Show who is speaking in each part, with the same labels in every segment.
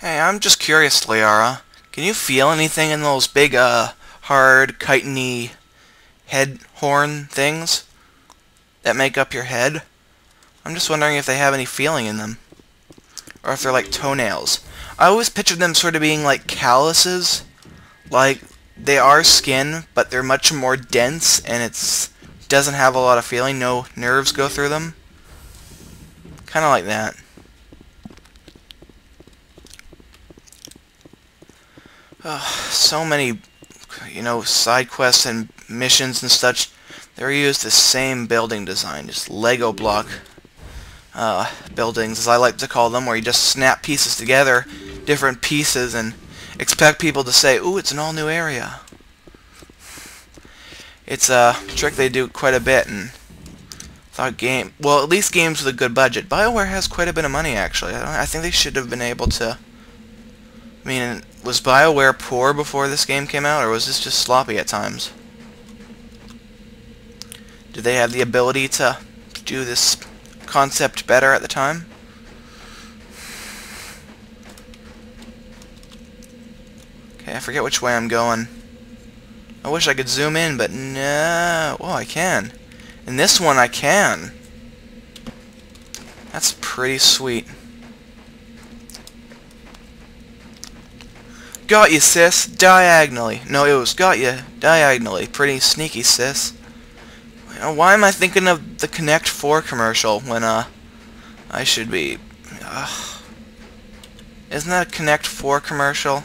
Speaker 1: Hey, I'm just curious, Liara. Can you feel anything in those big, uh, hard, chitiny head horn things that make up your head? I'm just wondering if they have any feeling in them. Or if they're like toenails. I always pictured them sort of being like calluses. Like, they are skin, but they're much more dense, and it's doesn't have a lot of feeling. No nerves go through them. Kind of like that. Oh, so many, you know, side quests and missions and such. They use the same building design, just Lego block uh, buildings, as I like to call them, where you just snap pieces together, different pieces, and expect people to say, ooh, it's an all-new area. It's a trick they do quite a bit, and thought game, well, at least games with a good budget. BioWare has quite a bit of money, actually. I, I think they should have been able to, I mean, was BioWare poor before this game came out, or was this just sloppy at times? Did they have the ability to do this concept better at the time? Okay, I forget which way I'm going. I wish I could zoom in, but no. Oh, I can. In this one, I can. That's pretty sweet. Got you, sis. Diagonally. No, it was got you. Diagonally. Pretty sneaky, sis. Why am I thinking of the Connect 4 commercial when, uh, I should be... Uh, isn't that a Connect 4 commercial?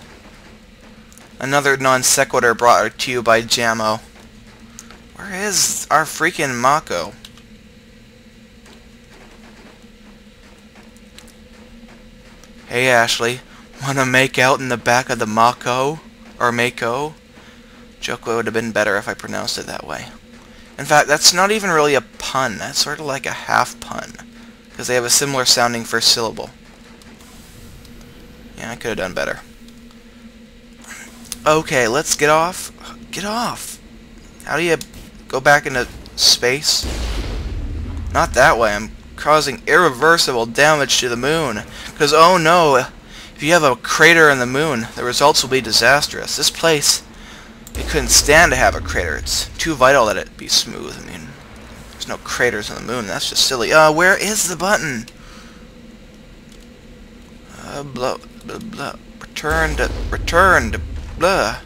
Speaker 1: Another non sequitur brought to you by Jammo. Where is our freaking Mako? Hey Ashley, wanna make out in the back of the Mako? Or Mako? Joke would have been better if I pronounced it that way. In fact, that's not even really a pun. That's sort of like a half pun. Because they have a similar sounding first syllable. Yeah, I could have done better. Okay, let's get off. Get off. How do you go back into space? Not that way. I'm causing irreversible damage to the moon. Because, oh no, if you have a crater in the moon, the results will be disastrous. This place, it couldn't stand to have a crater. It's too vital that it be smooth. I mean, there's no craters on the moon. That's just silly. Uh, where is the button? Uh, blah, blah, blah. Return to, return to Blah.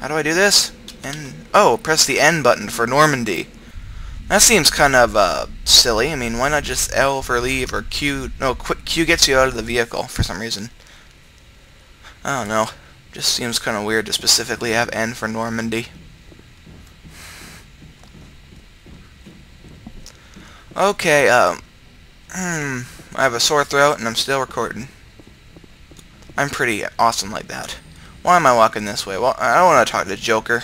Speaker 1: How do I do this? And oh, press the N button for Normandy. That seems kind of uh, silly. I mean, why not just L for leave or Q? No, Q gets you out of the vehicle for some reason. I don't know. Just seems kind of weird to specifically have N for Normandy. Okay, um, hmm, I have a sore throat and I'm still recording. I'm pretty awesome like that. Why am I walking this way? Well, I don't want to talk to Joker.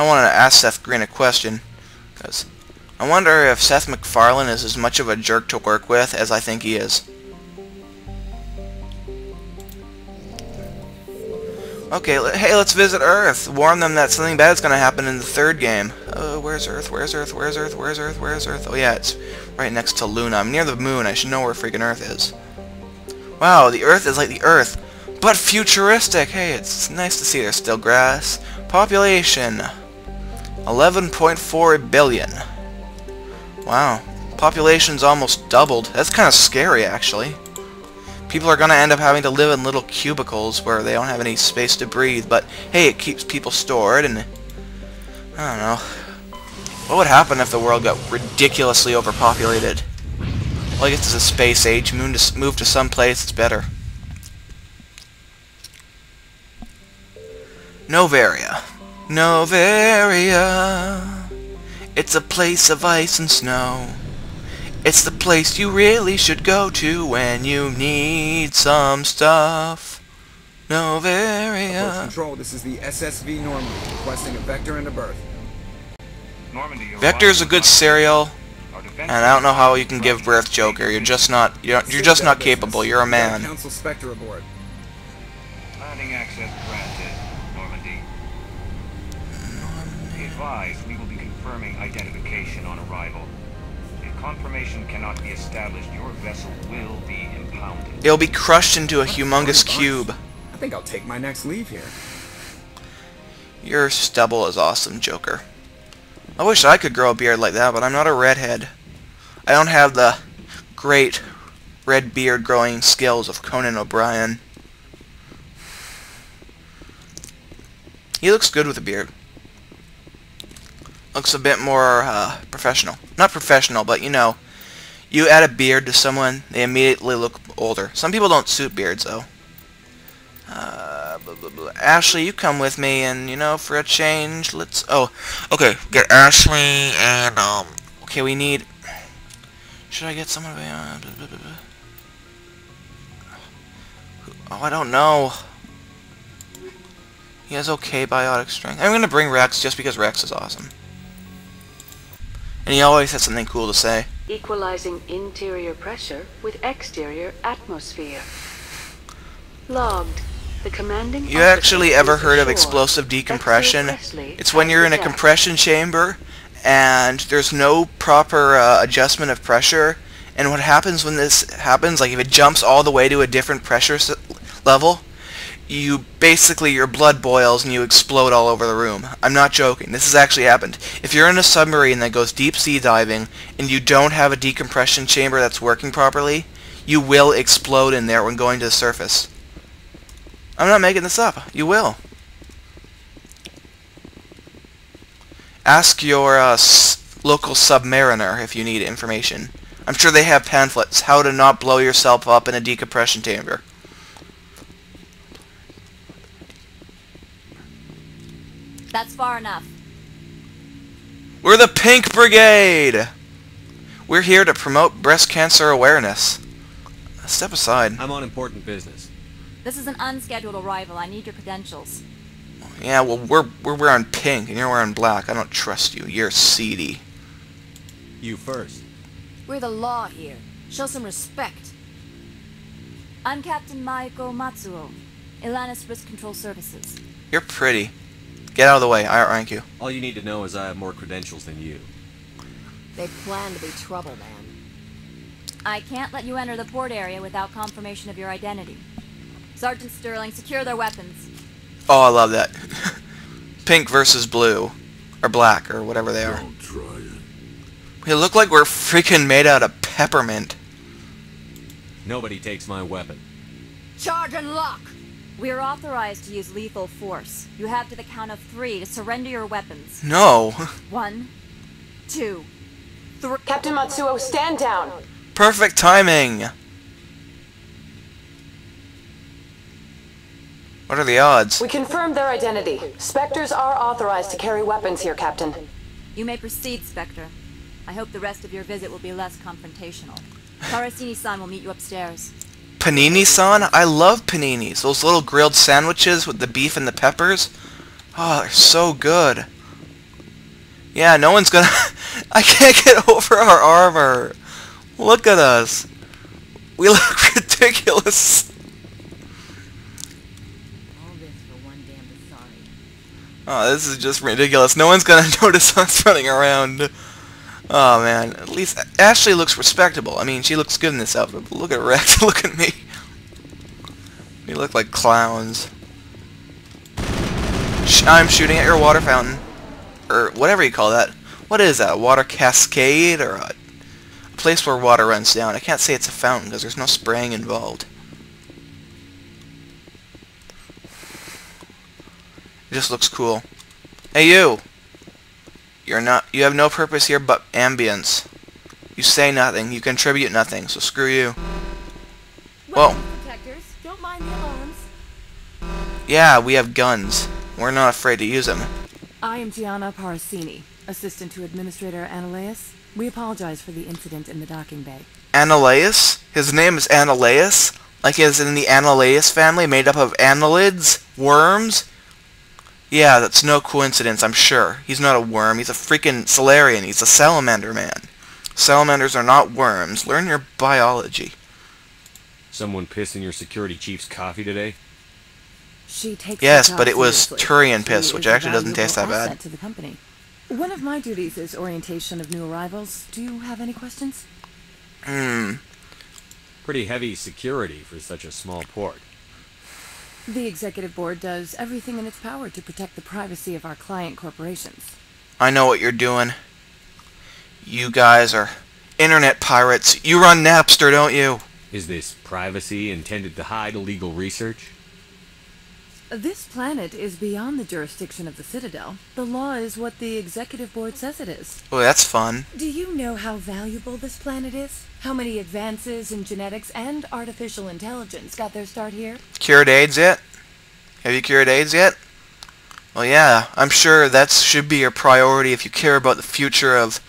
Speaker 1: I want to ask Seth Green a question. Because I wonder if Seth MacFarlane is as much of a jerk to work with as I think he is. Okay, hey, let's visit Earth. Warn them that something bad's gonna happen in the third game. Uh, where's Earth? Where's Earth? Where's Earth? Where's Earth? Where's Earth? Oh yeah, it's right next to Luna. I'm near the moon. I should know where freaking Earth is. Wow, the Earth is like the Earth, but futuristic. Hey, it's nice to see there's still grass. Population, 11.4 billion. Wow, population's almost doubled. That's kind of scary, actually. People are going to end up having to live in little cubicles where they don't have any space to breathe, but hey, it keeps people stored, and I don't know. What would happen if the world got ridiculously overpopulated? Well, I guess it's a space age. Moon to move to some place it's better. Noveria. Noveria. It's a place of ice and snow. It's the place you really should go to when you need some stuff. Noveria.
Speaker 2: Control, this is the SSV Normandy, requesting a vector and a berth.
Speaker 1: Normandy, Vector's a good serial, and I don't know how you can give birth Joker. You're just not you're, you're just not capable. You're a man.
Speaker 2: Council Spectre aboard.
Speaker 3: Advised, we will be confirming identification on arrival. If confirmation cannot be established, your vessel will be impounded.
Speaker 1: It'll be crushed into a humongous cube.
Speaker 2: I think I'll take my next leave here.
Speaker 1: Your stubble is awesome, Joker. I wish I could grow a beard like that, but I'm not a redhead. I don't have the great red beard growing skills of Conan O'Brien. He looks good with a beard. Looks a bit more uh, professional. Not professional, but you know, you add a beard to someone, they immediately look older. Some people don't suit beards, though. Uh, blah, blah, blah. Ashley, you come with me, and you know, for a change, let's. Oh, okay. Get Ashley and um. Okay, we need. Should I get someone? Oh, I don't know. He has okay biotic strength. I'm gonna bring Wrex just because Wrex is awesome. And he always has something cool to say.
Speaker 4: Equalizing interior pressure with exterior atmosphere. Logged. The commanding
Speaker 1: You actually ever heard of explosive decompression? It's when you're in a compression chamber and there's no proper uh, adjustment of pressure. And what happens when this happens, like if it jumps all the way to a different pressure s- level, you basically your blood boils and you explode all over the room. I'm not joking. This has actually happened. If you're in a submarine that goes deep sea diving and you don't have a decompression chamber that's working properly, you will explode in there when going to the surface. I'm not making this up. You will. Ask your uh, local submariner if you need information. I'm sure they have pamphlets how to not blow yourself up in a decompression chamber.
Speaker 5: That's far enough.
Speaker 1: We're the Pink Brigade! We're here to promote breast cancer awareness. Step aside.
Speaker 6: I'm on important business.
Speaker 5: This is an unscheduled arrival. I need your credentials.
Speaker 1: Yeah, well, we're, we're wearing pink and you're wearing black. I don't trust you. You're seedy.
Speaker 6: You first.
Speaker 7: We're the law here. Show some respect.
Speaker 5: I'm Captain Maiko Matsuo, Elanus Risk Control Services.
Speaker 1: You're pretty. Get out of the way. I outrank you.
Speaker 6: All you need to know is I have more credentials than you.
Speaker 7: They plan to be trouble, man.
Speaker 5: I can't let you enter the port area without confirmation of your identity. Sergeant Sterling, secure their weapons.
Speaker 1: Oh, I love that. Pink versus blue. Or black, or whatever they are. Don't try it. We look like we're freaking made out of peppermint.
Speaker 6: Nobody takes my weapon.
Speaker 7: Charge and lock!
Speaker 5: We are authorized to use lethal force. You have to the count of three to surrender your weapons.
Speaker 1: No.
Speaker 5: One, two, three.
Speaker 8: Captain Matsuo, stand down.
Speaker 1: Perfect timing. What are the odds?
Speaker 8: We confirmed their identity. Spectres are authorized to carry weapons here, Captain.
Speaker 5: You may proceed, Spectre. I hope the rest of your visit will be less confrontational. Parasini-san will meet you upstairs.
Speaker 1: Panini-san? I love paninis. Those little grilled sandwiches with the beef and the peppers. Oh, they're so good. Yeah, no one's gonna... I can't get over our armor. Look at us. We look ridiculous.
Speaker 7: All this for one damn sorry.
Speaker 1: Oh, this is just ridiculous. No one's gonna notice us running around. Oh man, at least Ashley looks respectable. I mean, she looks good in this outfit. But look at Wrex. look at me. We look like clowns. Sh I'm shooting at your water fountain, or whatever you call that. What is that? A water cascade or a place where water runs down? I can't say it's a fountain because there's no spraying involved. It just looks cool. Hey you! You're not you have no purpose here but ambience. You say nothing, you contribute nothing, so screw you. Whoa.
Speaker 7: Protectors, don't mind the alarms.
Speaker 1: Yeah, we have guns. We're not afraid to use them.
Speaker 9: I am Gianna Parasini, assistant to Administrator Anoleis. We apologize for the incident in the docking bay.
Speaker 1: Anoleis? His name is Anoleis? Like is in the Analeus family made up of annelids? Worms? Yeah, that's no coincidence, I'm sure. He's not a worm, he's a freaking Salarian, he's a salamander man. Salamanders are not worms. Learn your biology.
Speaker 6: Someone pissed in your security chief's coffee today?
Speaker 9: She takes
Speaker 1: Yes, but it was. Turian piss,
Speaker 9: is
Speaker 1: which actually doesn't taste that bad.
Speaker 9: To the company. One of my duties is orientation of new arrivals. Do you have any questions?
Speaker 1: Hmm.
Speaker 6: Pretty heavy security for such a small port.
Speaker 9: The executive board does everything in its power to protect the privacy of our client corporations.
Speaker 1: I know what you're doing. You guys are internet pirates. You run Napster, don't you?
Speaker 6: Is this privacy intended to hide illegal research?
Speaker 9: This planet is beyond the jurisdiction of the Citadel. The law is what the executive board says it is.
Speaker 1: Oh, that's fun.
Speaker 9: Do you know how valuable this planet is? How many advances in genetics and artificial intelligence got their start here?
Speaker 1: Cured AIDS yet? Have you cured AIDS yet? Well, yeah, I'm sure that should be your priority if you care about the future of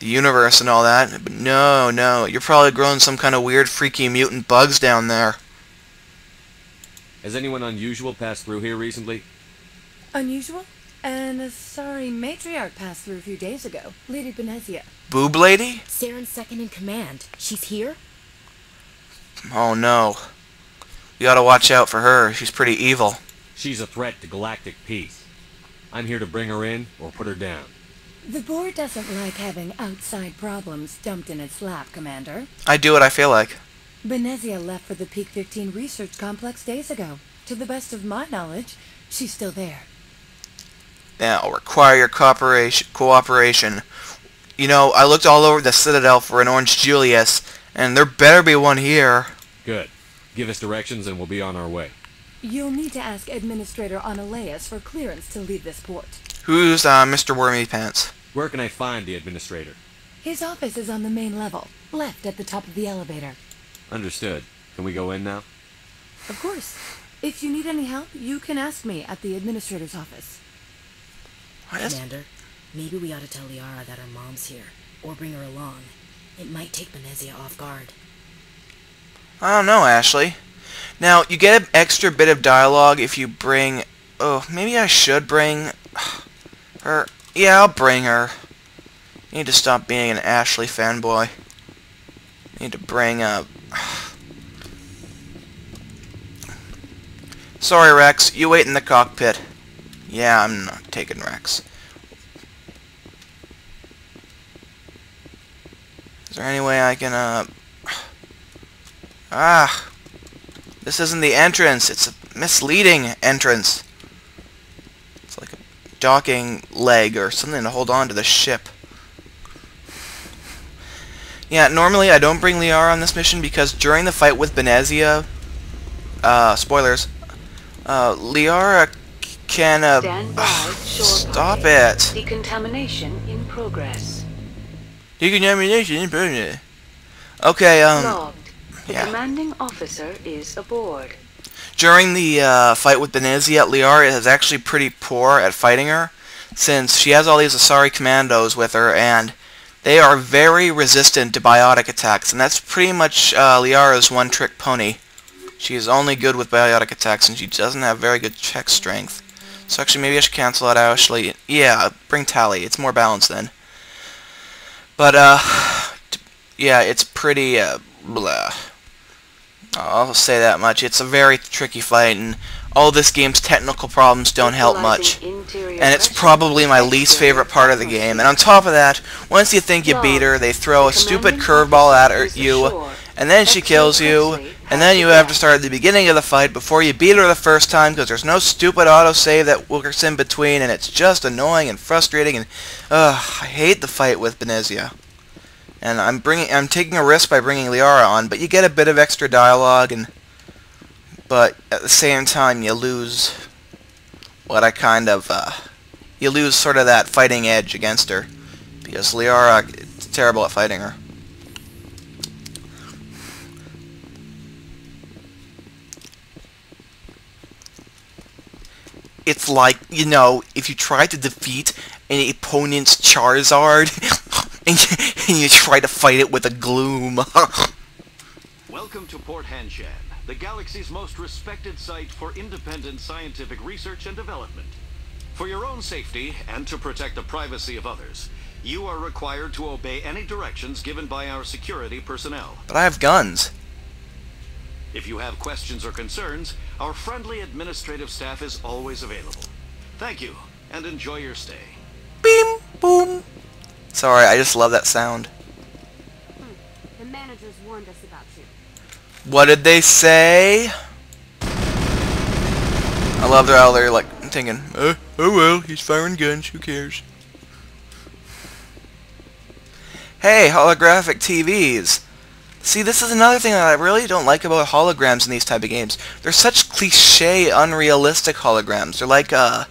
Speaker 1: the universe and all that. But no, no, you're probably growing some kind of weird, freaky mutant bugs down there.
Speaker 6: Has anyone unusual passed through here recently?
Speaker 9: Unusual? An asari matriarch passed through a few days ago. Lady Benezia.
Speaker 1: Boob lady?
Speaker 7: Saren's second in command. She's here?
Speaker 1: Oh no. You gotta watch out for her. She's pretty evil.
Speaker 6: She's a threat to galactic peace. I'm here to bring her in or put her down.
Speaker 9: The board doesn't like having outside problems dumped in its lap, Commander.
Speaker 1: I do what I feel like.
Speaker 9: Benezia left for the Peak 15 research complex days ago. To the best of my knowledge, she's still there.
Speaker 1: Now, I'll require your cooperation. cooperation. You know, I looked all over the Citadel for an Orange Julius, and there better be one here.
Speaker 6: Good. Give us directions and we'll be on our way.
Speaker 9: You'll need to ask Administrator Anoleis for clearance to leave this port.
Speaker 1: Who's uh, Mr. Wormy Pants?
Speaker 6: Where can I find the administrator?
Speaker 9: His office is on the main level, left at the top of the elevator.
Speaker 6: Understood. Can we go in now?
Speaker 9: Of course. If you need any help, you can ask me at the Administrator's office.
Speaker 1: What is-
Speaker 7: Commander, maybe we ought to tell Liara that her mom's here, or bring her along. It might take Benezia off guard.
Speaker 1: I don't know, Ashley. Now, you get an extra bit of dialogue if you bring... Oh, maybe I should bring... her... Yeah, I'll bring her. You Need to stop being an Ashley fanboy. You Need to bring up... Sorry, Wrex. You wait in the cockpit. Yeah, I'm not taking Wrex. Is there any way I can, uh... Ah! This isn't the entrance. It's a misleading entrance. It's like a docking leg or something to hold on to the ship. Yeah, normally I don't bring Liara on this mission because during the fight with Benezia, uh, spoilers, uh, Liara can, uh,
Speaker 4: Stand by. Shore
Speaker 1: stop it.
Speaker 4: Decontamination in progress.
Speaker 1: Decontamination in progress. Okay, um,
Speaker 4: Logged. The
Speaker 1: yeah.
Speaker 4: commanding officer is aboard.
Speaker 1: during the uh, fight with Benezia, Liara is actually pretty poor at fighting her, since she has all these Asari commandos with her, and they are very resistant to biotic attacks, and that's pretty much uh, Liara's one-trick pony. She is only good with biotic attacks, and she doesn't have very good check strength. So actually, maybe I should cancel that out Ashley. Yeah, bring Tali. It's more balanced then. But, uh, yeah, it's pretty, uh, blah. I'll say that much. It's a very tricky fight, and all this game's technical problems don't help much. And it's probably my least favorite part of the game. And on top of that, once you think you beat her, they throw a stupid curveball at her, you, and then she kills you, and then you have to start at the beginning of the fight before you beat her the first time because there's no stupid autosave that works in between, and it's just annoying and frustrating, and ugh, I hate the fight with Benezia. And I'm bringing, I'm taking a risk by bringing Liara on, but you get a bit of extra dialogue, and but at the same time you lose what I kind of, uh, you lose sort of that fighting edge against her. Because Liara is terrible at fighting her. It's like, you know, if you try to defeat an opponent's Charizard, and you, and you try to fight it with a Gloom.
Speaker 10: Welcome to Port Hanshan, the galaxy's most respected site for independent scientific research and development. For your own safety and to protect the privacy of others, you are required to obey any directions given by our security personnel.
Speaker 1: but I have guns.
Speaker 10: If you have questions or concerns, our friendly administrative staff is always available. Thank you, and enjoy your stay.
Speaker 1: Beam! Boom. Sorry, I just love that sound.
Speaker 5: Hmm, the managers warned us about you.
Speaker 1: What did they say? I love they're out there like thinking, oh, oh well, he's firing guns, who cares? Hey, holographic TVs. See, this is another thing that I really don't like about holograms in these type of games. They're such cliche, unrealistic holograms. They're like uh,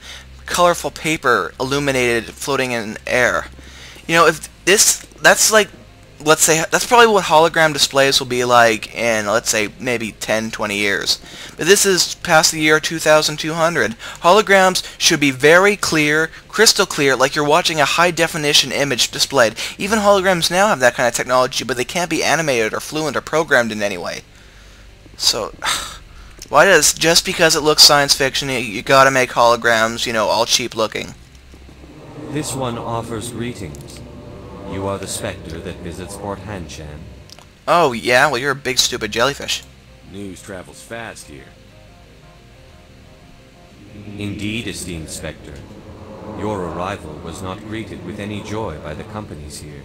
Speaker 1: colorful paper illuminated floating in air. You know, if this, that's like, let's say, that's probably what hologram displays will be like in, let's say, maybe 10, 20 years. But this is past the year 2200. Holograms should be very clear, crystal clear, like you're watching a high-definition image displayed. Even holograms now have that kind of technology, but they can't be animated or fluent or programmed in any way. So, why does, just because it looks science fiction, you, you gotta make holograms, you know, all cheap looking?
Speaker 6: This one offers greetings. You are the Spectre that visits Port Hanshan.
Speaker 1: Oh, yeah? Well, you're a big stupid jellyfish.
Speaker 6: News travels fast here. Indeed, esteemed Spectre. Your arrival was not greeted with any joy by the companies here.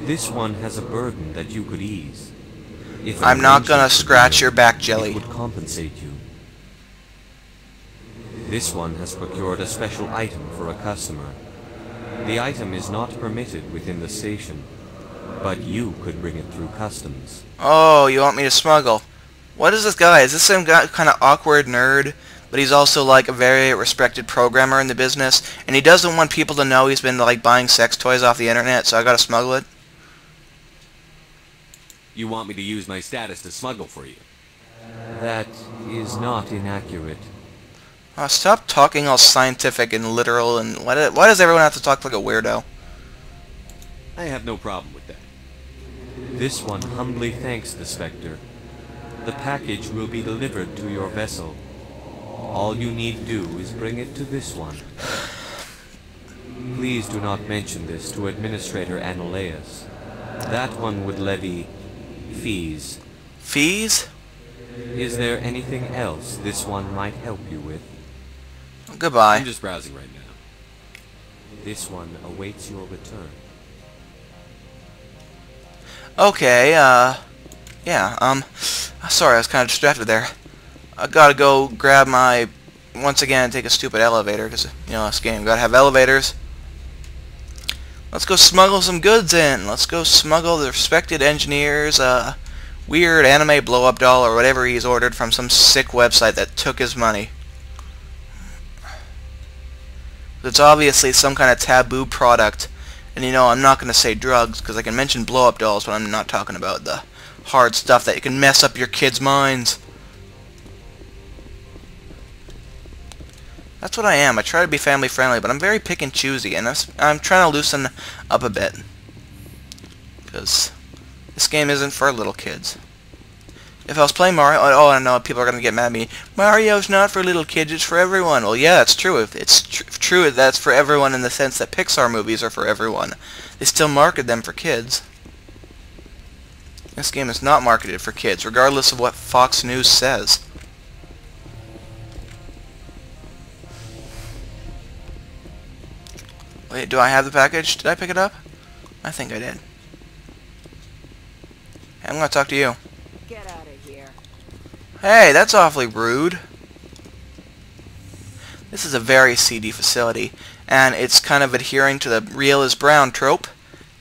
Speaker 6: This one has a burden that you could ease. If
Speaker 1: I'm not gonna scratch your back, Jelly.
Speaker 6: It would compensate you. This one has procured a special item for a customer. The item is not permitted within the station, but you could bring it through customs.
Speaker 1: Oh, you want me to smuggle? What is this guy? Is this some guy, kind of awkward nerd? But he's also like a very respected programmer in the business, and he doesn't want people to know he's been like buying sex toys off the internet, so I gotta smuggle it.
Speaker 6: You want me to use my status to smuggle for you? That is not inaccurate.
Speaker 1: Oh, stop talking all scientific and literal, and why, do, why does everyone have to talk like a weirdo?
Speaker 6: I have no problem with that. This one humbly thanks the Spectre. The package will be delivered to your vessel. All you need do is bring it to this one. Please do not mention this to Administrator Anoleis. That one would levy fees.
Speaker 1: Fees?
Speaker 6: Is there anything else this one might help you with?
Speaker 1: Goodbye.
Speaker 6: I'm just browsing right now. This one awaits your return.
Speaker 1: Okay, uh, yeah, um, sorry, I was kind of distracted there. I gotta go grab my, once again, take a stupid elevator, because, you know, this game, gotta have elevators. Let's go smuggle some goods in. Let's go smuggle the respected engineer's, uh, weird anime blow-up doll or whatever he's ordered from some sick website that took his money. It's obviously some kind of taboo product. And you know, I'm not going to say drugs, because I can mention blow-up dolls, but I'm not talking about the hard stuff that can mess up your kids' minds. That's what I am. I try to be family friendly, but I'm very pick and choosy, and I'm trying to loosen up a bit. Because this game isn't for little kids. If I was playing Mario, oh, I know people are going to get mad at me. Mario's not for little kids, it's for everyone. Well, yeah, that's true. If it's tr true, that's for everyone in the sense that Pixar movies are for everyone. They still market them for kids. This game is not marketed for kids, regardless of what Fox News says. Wait, do I have the package? Did I pick it up? I think I did. I'm to talk to you.
Speaker 5: Get out of here.
Speaker 1: Hey, that's awfully rude. This is a very seedy facility, and it's kind of adhering to the real is brown trope.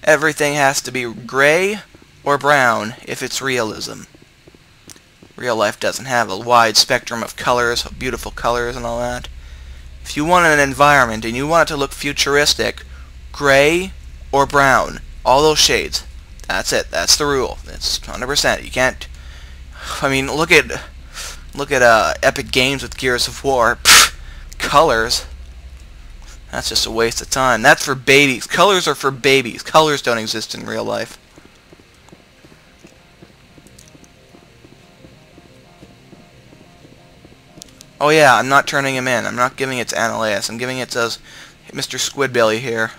Speaker 1: Everything has to be gray or brown if it's realism. Real life doesn't have a wide spectrum of colors, beautiful colors and all that. If you want an environment and you want it to look futuristic, gray or brown, all those shades. That's it. That's the rule. It's 100%. You can't I mean, look at look at uh, Epic Games with Gears of War. Pfft, colors. That's just a waste of time. That's for babies. Colors are for babies. Colors don't exist in real life. Oh yeah, I'm not turning him in. I'm not giving it to Ananias. I'm giving it to Mr. Squidbelly here.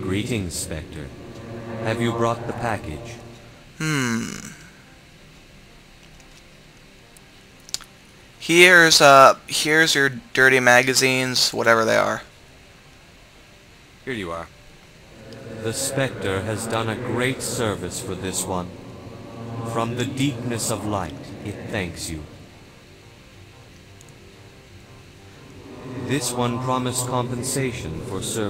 Speaker 6: Greetings, Spectre. Have you brought the package?
Speaker 1: Hmm. Here's uh here's your dirty magazines, whatever they are.
Speaker 6: Here you are. The Spectre has done a great service for this one. From the deepness of light, it thanks you. This one promised compensation for service.